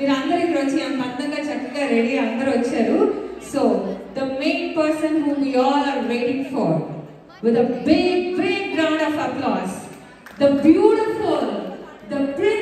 మీరు అందరు ఇక్కడ వచ్చి అంత అందంగా చక్కగా రెడీ అందరూ వచ్చారు. So the main person who we all are waiting for with a big big round of applause the beautiful the prince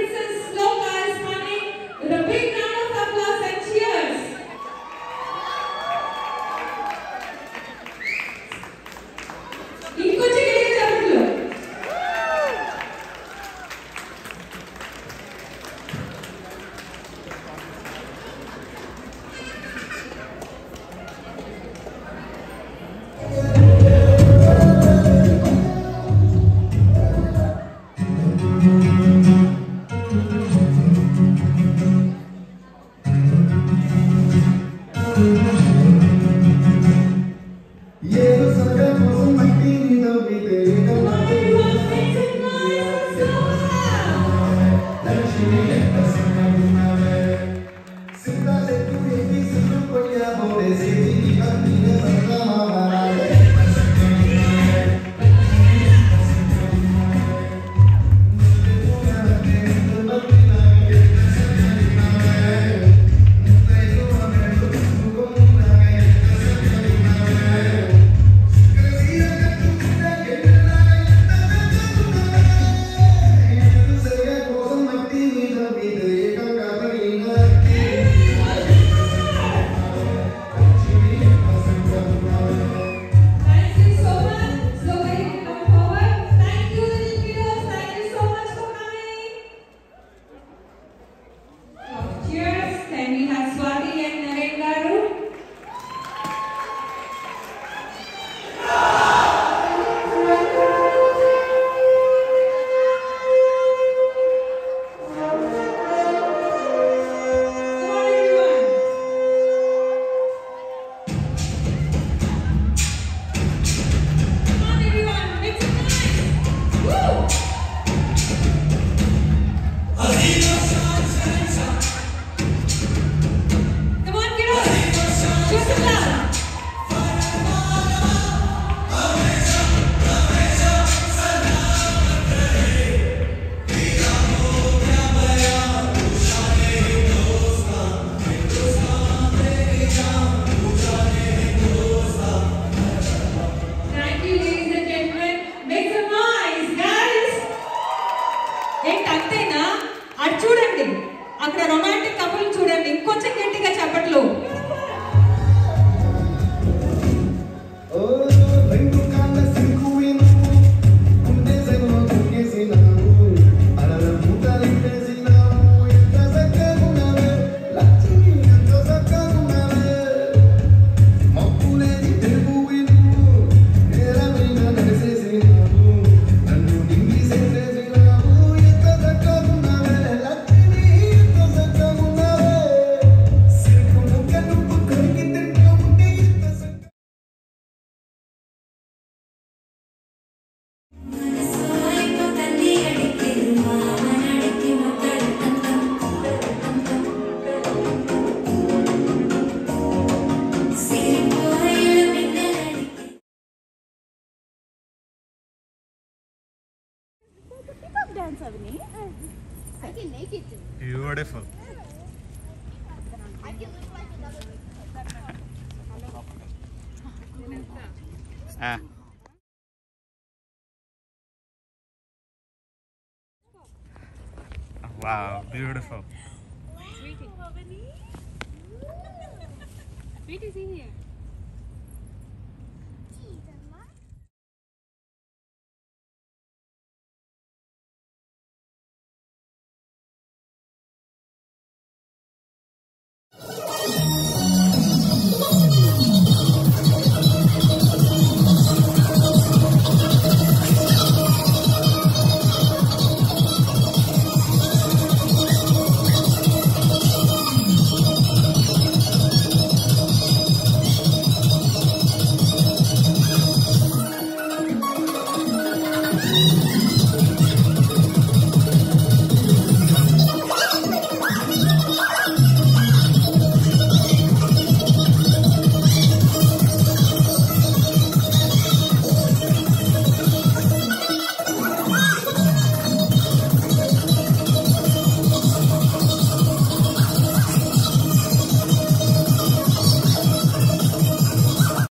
dance, I can make it. Beautiful. I can look like another. ah. Wow, beautiful. Wow, Sweetie. Sweetie's in here.